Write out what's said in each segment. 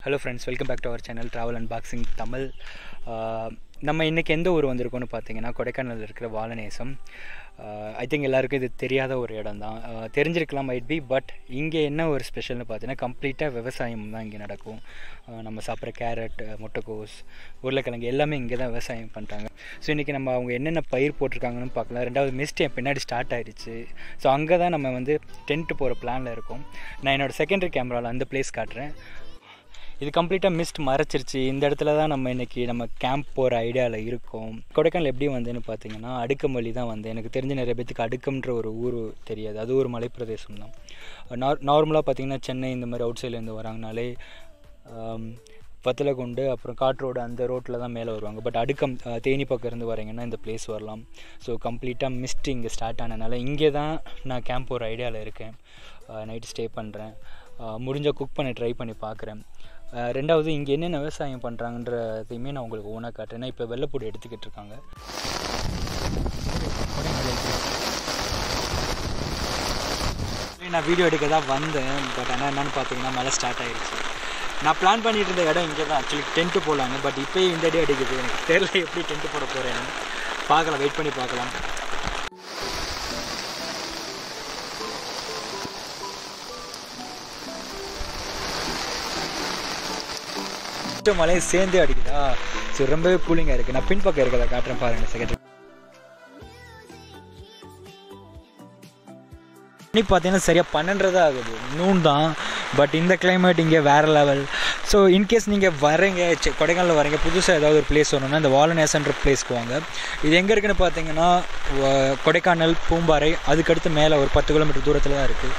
hello friends welcome back to our channel travel unboxing Tamil ah நம்ம இன்றைக்கி எந்த ஊர் வந்திருக்கோம்னு பார்த்தீங்கன்னா கொடைக்கானலில் இருக்கிற வாலநேசம் ஐ திங்க் எல்லாருக்கும் இது தெரியாத ஒரு இடம் தான் தெரிஞ்சிருக்கலாம் மைட் பி பட் இங்கே என்ன ஒரு ஸ்பெஷல்னு பார்த்தீங்கன்னா கம்ப்ளீட்டாக விவசாயம் தான் இங்கே நடக்கும். நம்ம சாப்பிட்ற கேரட் முட்டைக்கோஸ் உருளைக்கிழங்கு எல்லாமே இங்கே தான் விவசாயம் பண்ணுறாங்க ஸோ இன்றைக்கி நம்ம அவங்க என்னென்ன பயிர் போட்டிருக்காங்கன்னு பார்க்கலாம். ரெண்டாவது மிஸ்ட் என் பின்னாடி ஸ்டார்ட் ஆயிடுச்சு. ஸோ அங்கே தான் நம்ம வந்து டென்ட்டு போகிற பிளானில் இருக்கோம். நான் என்னோடய செகண்டரி கேமராவில் அந்த பிளேஸ் காட்டுறேன். இது கம்ப்ளீட்டாக மிஸ்ட் மறைச்சிருச்சு. இந்த இடத்துல தான் நம்ம இன்றைக்கி நம்ம கேம்ப் போகிற ஐடியாவில் இருக்கோம். கொடைக்கானல் எப்படி வந்தேன்னு பார்த்தீங்கன்னா அடுக்கம் வழி தான் வந்தேன். எனக்கு தெரிஞ்ச நிறைய பேத்துக்கு அடுக்கம்ன்ற ஒரு ஊர் தெரியாது. அது ஒரு மலைப்பிரதேசம் தான். நார் நார்மலாக பார்த்தீங்கன்னா சென்னை இந்த மாதிரி அவுட் சைட்லேருந்து வராங்கனாலே வத்தலகுண்டு அப்புறம் காட்ரோடு அந்த ரோட்டில் தான் மேலே வருவாங்க. பட் அடுக்கம் தேனி பக்கம் இருந்து வரீங்கன்னா இந்த பிளேஸ் வரலாம். ஸோ கம்ப்ளீட்டாக மிஸ்ட் இங்கே ஸ்டார்ட் ஆனதுனால இங்கே தான் நான் கேம்ப் போகிற ஐடியாவில் இருக்கேன். நைட்டு ஸ்டே பண்ணுறேன் முடிஞ்ச குக் பண்ண ட்ரை பண்ணி பார்க்குறேன் ரெண்டாவது இங்கே என்னென்ன விவசாயம் பண்ணுறாங்கன்றதையுமே நான் உங்களுக்கு ஓனாக காட்டுறேன். இப்போ வெள்ளைப்பூடி எடுத்துக்கிட்டு இருக்காங்க நான் வீடியோ எடுக்க தான் வந்தேன். பட் ஆனால் என்னென்னு பார்த்தீங்கன்னா மழை ஸ்டார்ட் ஆகிடுச்சு நான் பிளான் பண்ணிட்டு இருந்த இடம் இங்கே தான். ஆக்சுவலி டென்ட்டு போகலாங்க பட் இப்போயே இந்த அடி அடிக்குது. எனக்கு தெரியல எப்படி டென்ட்டு போட போகிறேன்னு பார்க்கலாம் வெயிட் பண்ணி பார்க்கலாம். கொஞ்சம் மழையும் சேர்ந்தே அடிக்குதா? ஸோ ரொம்பவே கூலிங்காக இருக்குது நான் பின்பக்கம் இருக்கிறத காட்டுறேன் பாருங்க செகண்ட் மணி பார்த்தீங்கன்னா சரியாக பன்னெண்டு தான் ஆகுது. நூன் தான். பட் இந்த கிளைமேட் இங்கே வேறு லெவல் ஸோ இன்கேஸ் நீங்கள் வரீங்க கொடைக்கானலில் கொடைக்கானல் வரீங்க புதுசாக ஏதாவது ஒரு பிளேஸ் வரணும்னா இந்த வாலநேசன்ற பிளேஸ்க்கு வாங்க. இது எங்கே இருக்குன்னு பார்த்தீங்கன்னா கொடைக்கானல் பூம்பாறை அதுக்கடுத்து மேலே ஒரு பத்து கிலோமீட்டர் தூரத்தில் தான் இருக்குது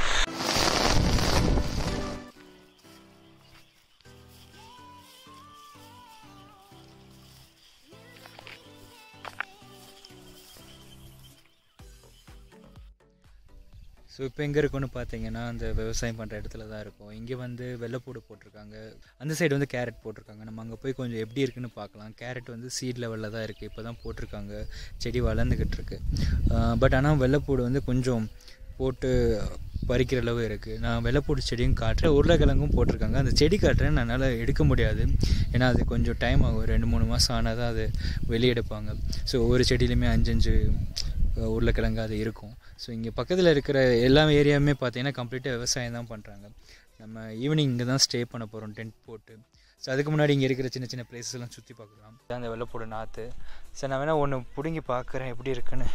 ஸோ இப்போ எங்கே இருக்குன்னு பார்த்தீங்கன்னா அந்த விவசாயம் பண்ணுற இடத்துல தான் இருக்கும். இங்கே வந்து வெள்ளைப்பூடு போட்டிருக்காங்க. அந்த சைடு வந்து கேரட் போட்டிருக்காங்க. நம்ம அங்கே போய் கொஞ்சம் எப்படி இருக்குன்னு பார்க்கலாம் கேரட் வந்து சீட் லெவலில் தான் இருக்குது இப்போ தான் போட்டிருக்காங்க. செடி வளர்ந்துக்கிட்டு இருக்கு. பட் ஆனால் வெள்ளைப்பூடு வந்து கொஞ்சம் போட்டு பறிக்கிற அளவு இருக்குது நான் வெள்ளைப்பூடு செடியும் காட்டுறேன். உருளைக்கிழங்கும் போட்டிருக்காங்க. அந்த செடி காட்டுறேன் என்னால் எடுக்க முடியாது. ஏன்னா அது கொஞ்சம் டைம் ஆகும். ரெண்டு மூணு மாதம் ஆனால் தான் அது வெளியெடுப்பாங்க ஸோ ஒவ்வொரு செடியிலையுமே அஞ்சஞ்சு உருளைக்கிழங்கு அது இருக்கும். ஸோ இங்கே பக்கத்தில் இருக்கிற எல்லா ஏரியாவுமே பார்த்தீங்கன்னா கம்ப்ளீட்டாக விவசாயம் தான் பண்ணுறாங்க நம்ம ஈவினிங் இங்கே தான் ஸ்டே பண்ண போகிறோம் டென்ட் போட்டு. ஸோ அதுக்கு முன்னாடி இங்கே இருக்கிற சின்ன சின்ன places எல்லாம் சுற்றி பார்க்கலாம். அந்த வெள்ளப்பூட நாற்று சரி நான் வேணால் ஒன்று பிடுங்கி பார்க்குறேன் எப்படி இருக்குன்னு.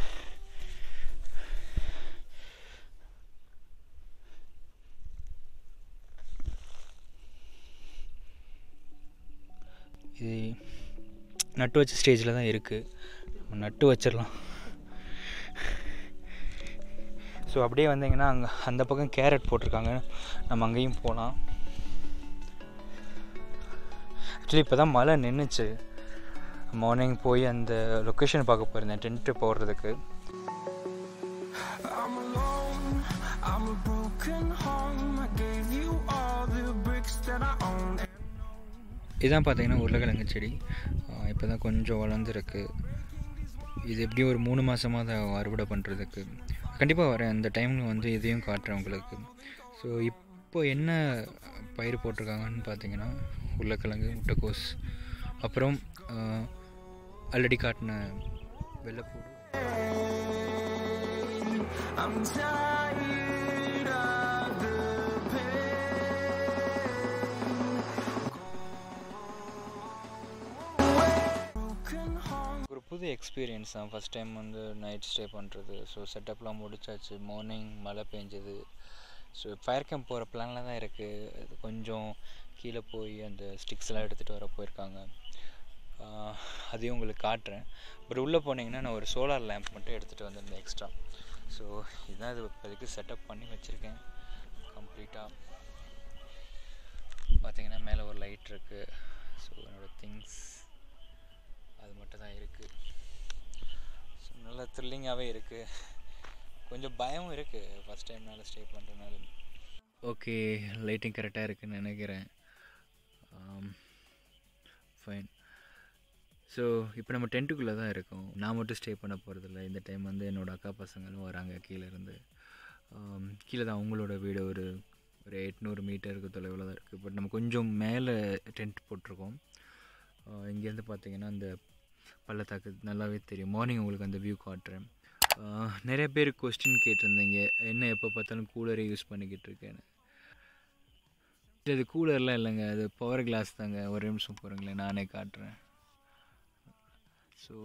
இது நட்டு வச்ச ஸ்டேஜில் தான் இருக்குது நட்டு வச்சிடலாம். ஸோ அப்படியே வந்தீங்கன்னா அங்கே அந்த பக்கம் கேரட் போட்டிருக்காங்க. நம்ம அங்கேயும் போகலாம் ஆக்சுவலி இப்போ தான் மழை நின்றுச்சு மார்னிங் போய் அந்த லொக்கேஷன் பார்க்க போயிருந்தேன் டென்ட்டு போடுறதுக்கு. இதான் பார்த்தீங்கன்னா உருளைக்கிழங்கு செடி. இப்போ தான் கொஞ்சம் வளர்ந்துருக்கு. இது எப்படியும் ஒரு மூணு மாதமாக தான் அறுவடை பண்ணுறதுக்கு கண்டிப்பாக வரேன் அந்த டைமில் வந்து இதையும் காட்டுறேன் உங்களுக்கு. ஸோ இப்போ என்ன பயிர் போட்டிருக்காங்கன்னு பார்த்தீங்கன்னா உருளைக்கிழங்கு முட்டைக்கோஸ் அப்புறம் ஆல்ரெடி காட்டின வெள்ளைப்பூடு I'm tired. புது எக்ஸ்பீரியன்ஸ் தான். ஃபஸ்ட் டைம் வந்து நைட் ஸ்டே பண்ணுறது ஸோ செட்டப்லாம் முடிச்சாச்சு. மார்னிங் மழை பெஞ்சது. ஸோ ஃபயர் கேம்ப் போகிற பிளானில் தான் இருக்குது அது கொஞ்சம் கீழே போய் அந்த ஸ்டிக்ஸ்லாம் எடுத்துகிட்டு வர போயிருக்காங்க. அதையும் உங்களுக்கு காட்டுறேன். பட் உள்ளே போனீங்கன்னா நான் ஒரு சோலார் லேம்ப் மட்டும் எடுத்துகிட்டு வந்திருந்தேன் எக்ஸ்ட்ரா ஸோ இதுதான் இது இப்போதைக்கு செட்டப் பண்ணி வச்சுருக்கேன். கம்ப்ளீட்டாக பார்த்தீங்கன்னா மேலே ஒரு லைட் இருக்குது ஸோ என்னோடய திங்ஸ் அது மட்டும் தான் இருக்குது ஸோ நல்லா த்ரில்லிங்காகவே இருக்குது கொஞ்சம் பயமும் இருக்குது ஃபஸ்ட் டைம்னால ஸ்டே பண்ணுறதுனால ஓகே லைட்டிங் கரெக்டாக இருக்குன்னு நினைக்கிறேன். ஃபைன் ஸோ இப்போ நம்ம டென்ட்டுக்குள்ளே தான் இருக்கோம். நான் மட்டும் ஸ்டே பண்ண போகிறதில்ல இந்த டைம் வந்து என்னோடய அக்கா பசங்களும் வராங்க கீழேருந்து. Um, கீழே தான் அவங்களோட வீடு ஒரு ஒரு எட்நூறு மீட்டருக்கு தொலைவில் தான் இருக்குது பட் நம்ம கொஞ்சம் மேலே டென்ட் போட்டிருக்கோம். இங்கேருந்து பார்த்தீங்கன்னா அந்த பள்ளத்தாக்கு நல்லாவே தெரியும். மார்னிங் உங்களுக்கு அந்த வியூ காட்டுறேன். நிறைய பேர் கொஸ்டின் கேட்டிருந்தீங்க. என்ன எப்போ பார்த்தாலும் கூலரே யூஸ் பண்ணிக்கிட்டு இருக்கேன்னு. இது கூலர்லாம் இல்லைங்க. அது பவர் கிளாஸ் தாங்க. ஒரு நிமிஷம் போகிறீங்களேன் நானே காட்டுறேன். ஸோ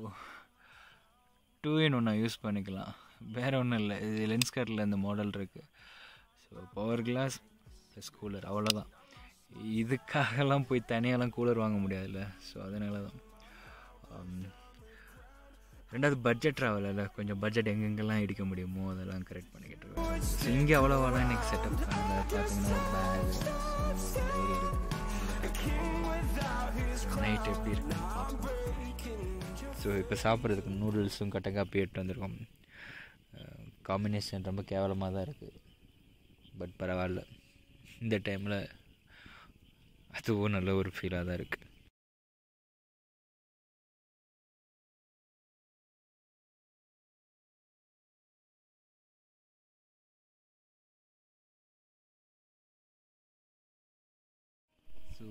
டூ இன் ஒன்று யூஸ் பண்ணிக்கலாம். வேறு ஒன்றும் இல்லை. இது லென்ஸ் கார்டில் இந்த மாடல் இருக்குது so power glass plus cooler அவ்வளோதான் இதுக்காகலாம் போய் தனியாலாம் கூலர் வாங்க முடியாதுல்ல. ஸோ அதனால தான் um, ரெண்டாவது பட்ஜெட் ட்ராவல் இல்லை. கொஞ்சம் பட்ஜெட் எங்கெங்கெல்லாம் இடிக்க முடியுமோ அதெல்லாம் கரெக்ட் பண்ணிக்கிட்டு இருக்கேன் ஸோ இங்கே அவ்வளோவாலாம் எனக்கு செட்டப் நைட் எப்படி இருக்குன்னு பார்ப்போம். ஸோ இப்போ சாப்பிட்றதுக்கு நூடுல்ஸும் கட்டங்காக போய் எடுத்து வந்திருக்கோம். Uh, காம்பினேஷன் ரொம்ப கேவலமாக தான் இருக்குது பட் பரவாயில்ல. இந்த டைமில் அதுவும் நல்ல ஒரு ஃபீலாக தான் இருக்குது ஸோ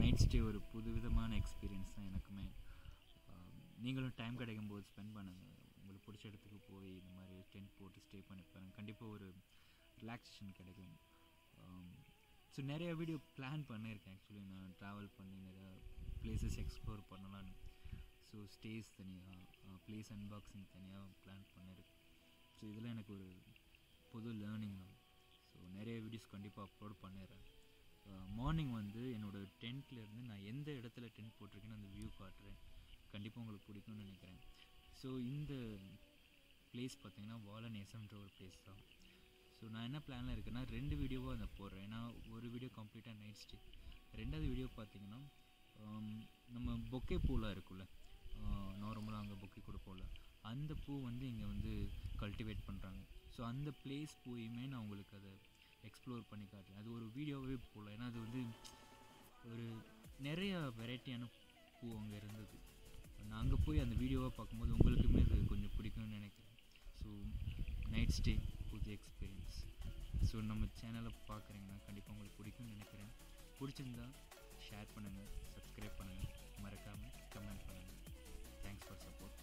நைட் ஸ்டே ஒரு புதுவிதமான எக்ஸ்பீரியன்ஸ் தான் எனக்குமே. நீங்களும் டைம் கிடைக்கும் போது ஸ்பெண்ட் பண்ணுங்கள் உங்களுக்கு பிடிச்ச இடத்துக்கு போய் இந்த மாதிரி டென்ட் போட்டு ஸ்டே பண்ணி பாருங்கள் கண்டிப்பாக ஒரு ரிலாக்ஸேஷன் கிடைக்கும். ஸோ நிறைய வீடியோ பிளான் பண்ணியிருக்கேன். ஆக்சுவலி நான் ட்ராவல் பண்ணி நிறையா பிளேசஸ் எக்ஸ்ப்ளோர் பண்ணலான்னு ஸோ ஸ்டேஸ் தனியாக ப்ளேஸ் அன்பாக்சிங் தனியாக பிளான் பண்ணியிருக்கேன். ஸோ இதெல்லாம் எனக்கு ஒரு புது லேர்னிங் தான். ஸோ நிறைய வீடியோஸ் கண்டிப்பாக அப்லோட் பண்ணிடுறேன். Uh, மார்னிங் வந்து என்னோடய டென்ட்லேருந்து நான் எந்த இடத்துல டென்ட் போட்டிருக்கேன்னு அந்த வியூ காட்டுறேன். கண்டிப்பாக உங்களுக்கு பிடிக்கும்னு நினைக்கிறேன். ஸோ இந்த பிளேஸ் பார்த்தீங்கன்னா வாலநேசம்ன்ற ஒரு பிளேஸ் தான். ஸோ நான் என்ன பிளானில் இருக்கேன்னா ரெண்டு வீடியோவாக அதை போடுறேன். ஏன்னா வீடியோ கம்ப்ளீட்டாக நைட் ஸ்டே ரெண்டாவது வீடியோ பார்த்தீங்கன்னா நம்ம பொக்கே பூலாம் இருக்குல்ல நார்மலாக அங்கே பொக்கே கொடுப்போம்ல அந்த பூ வந்து இங்கே வந்து கல்டிவேட் பண்ணுறாங்க ஸோ அந்த பிளேஸ் போயுமே நான் உங்களுக்கு அதை எக்ஸ்ப்ளோர் பண்ணி காட்டுறேன். அது ஒரு வீடியோவே போகல ஏன்னா அது வந்து ஒரு நிறைய வெரைட்டியான பூ அங்கே இருந்தது. நான் அங்கே போய் அந்த வீடியோவை பார்க்கும்போது உங்களுக்குமே அது கொஞ்சம் பிடிக்கும்னு நினைக்கிறேன். ஸோ நைட் ஸ்டே புது எக்ஸ்பீரியன்ஸ் ஸோ நம்ம சேனலை பார்க்குறீங்கன்னா கண்டிப்பாக உங்களுக்கு பிடிக்கும்னு நினைக்கிறேன். பிடிச்சிருந்தா ஷேர் பண்ணுங்கள் சப்ஸ்கிரைப் பண்ணுங்கள் மறக்காமல் கமெண்ட் பண்ணுங்கள் தேங்க்ஸ் ஃபார் சப்போர்ட்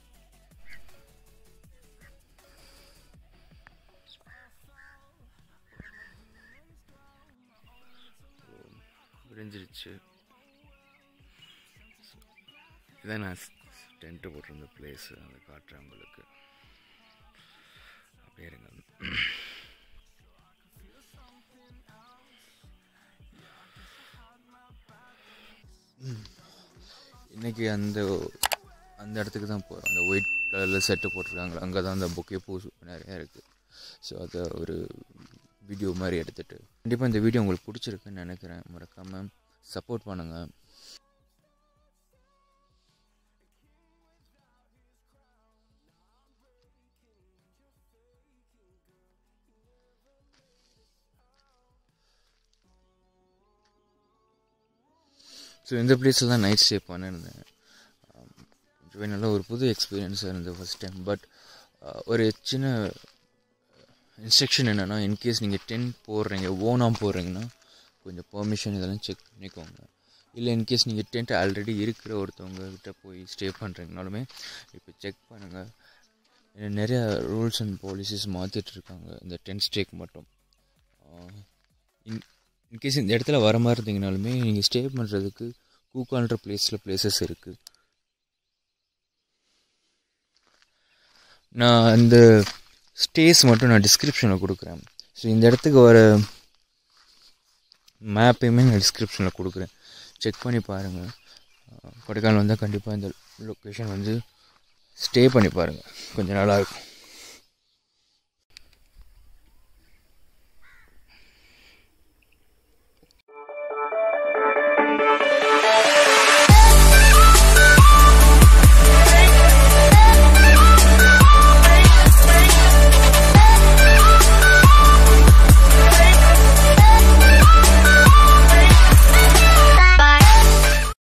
விரிஞ்சிருச்சு. இதான் நான் டென்ட்டு போட்டிருந்த பிளேஸு அதை காட்டுறேன் உங்களுக்கு அப்படியே இருங்க. இன்னைக்கு அந்த அந்த இடத்துக்கு தான் போகிறோம் அந்த ஒயிட் கலரில் செட்டு போட்டிருக்காங்களா அங்கே தான் அந்த பொக்கே பூ நிறையா இருக்குது ஸோ அதை ஒரு வீடியோ மாதிரி எடுத்துகிட்டு கண்டிப்பாக இந்த வீடியோ உங்களுக்கு பிடிச்சிருக்குன்னு நினைக்கிறேன். மறக்காமல் சப்போர்ட் பண்ணுங்கள் ஸோ இந்த பிளேஸில் தான் நைட் ஸ்டே பண்ணியிருந்தேன் நல்ல ஒரு புது எக்ஸ்பீரியன்ஸாக இருந்தது ஃபஸ்ட் டைம் பட் ஒரு சின்ன இன்ஸ்ட்ரக்ஷன் என்னென்னா இன்கேஸ் நீங்கள் டென்ட் போடுறீங்க ஓனாக போடுறீங்கன்னா கொஞ்சம் பெர்மிஷன் இதெல்லாம் செக் பண்ணிக்கோங்க. இல்லை இன்கேஸ் நீங்கள் டென்ட் ஆல்ரெடி இருக்கிற ஒருத்தவங்க கிட்ட போய் ஸ்டே பண்ணுறீங்கனாலுமே இப்போ செக் பண்ணுங்கள் நிறையா ரூல்ஸ் அண்ட் பாலிசிஸ் மாற்றிட்டுருக்காங்க இந்த டென்ட் ஸ்டேக்கு மட்டும். Uh, இன் இன்கேஸ் இந்த இடத்துல வர மாதிரி இருந்தீங்கனாலுமே நீங்கள் ஸ்டே பண்ணுறதுக்கு கூக்கான்ற பிளேஸில் பிளேசஸ் இருக்குது நான் அந்த ஸ்டேஸ் மட்டும் நான் டிஸ்கிரிப்ஷனில் கொடுக்குறேன். ஸோ இந்த இடத்துக்கு வர மேப்பையுமே நான் டிஸ்கிரிப்ஷனில் கொடுக்குறேன். செக் பண்ணி பாருங்கள் கொடைக்கானல் வந்தால் கண்டிப்பாக இந்த லொக்கேஷன் வந்து ஸ்டே பண்ணி பாருங்கள் கொஞ்சம் நல்லாயிருக்கும்